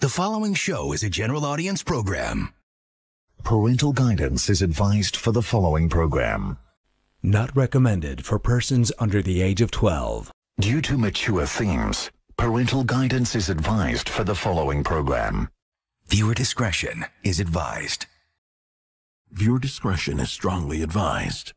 The following show is a general audience program. Parental guidance is advised for the following program. Not recommended for persons under the age of 12. Due to mature themes, parental guidance is advised for the following program. Viewer discretion is advised. Viewer discretion is strongly advised.